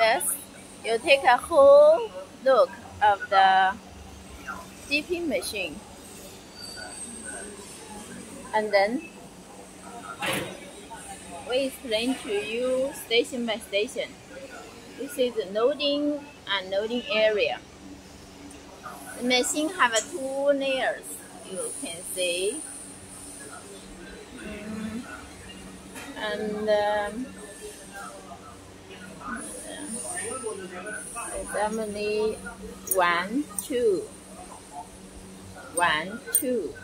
First, you take a whole look of the dipping machine. And then we explain to you station by station. This is the loading and loading area. The machine have two layers. You can see. Mm. And um, assembly one, two, one, two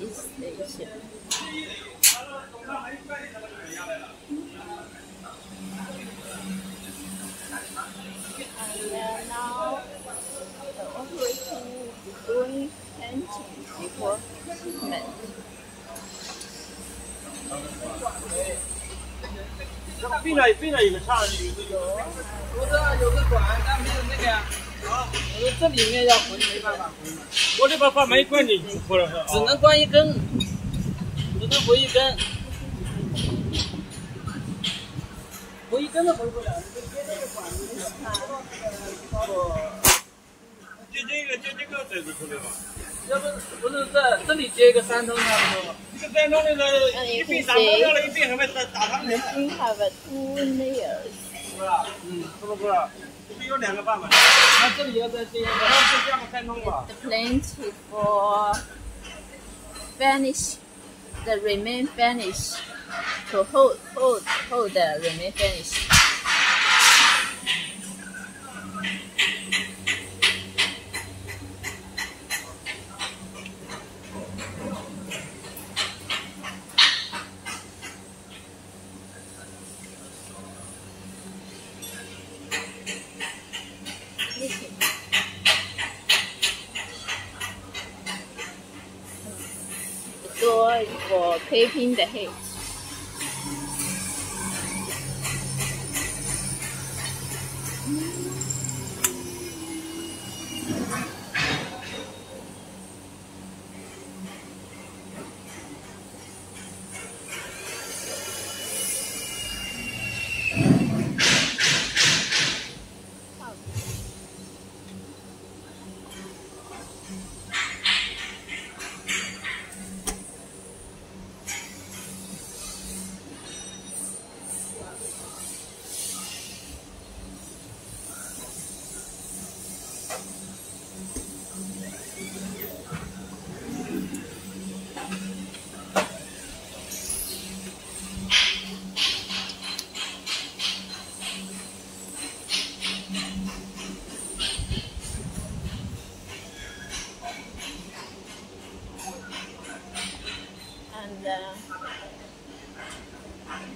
each station. And uh, now the operator is doing painting before shipment. 飞了飞了有个叉子，有个有。我这有个管，但没有那个呀。啊，我说这里面要回没办法回嘛，我这把把门关进去，或者是只能关一根，只能回一根，回一根都回不了，你就接这个管子就行。就这个接这个带子出来吧。要不不是这这里接一个三通差不多。这个山东那个一边打包掉了，一边还没打打汤圆， Machine have a two layers. 是吧？嗯，是不是？这边有两个版本，那这里要再接一个。然后就这样三通吧。 The plant is for finish the remain finish to hold hold hold the remain finish. Door for taping the head. and uh,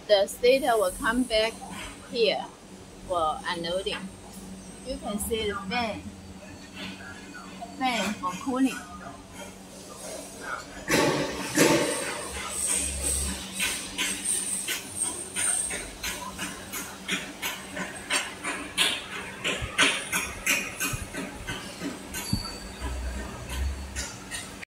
the stator will come back here for unloading. You can see the fan, fan for cooling.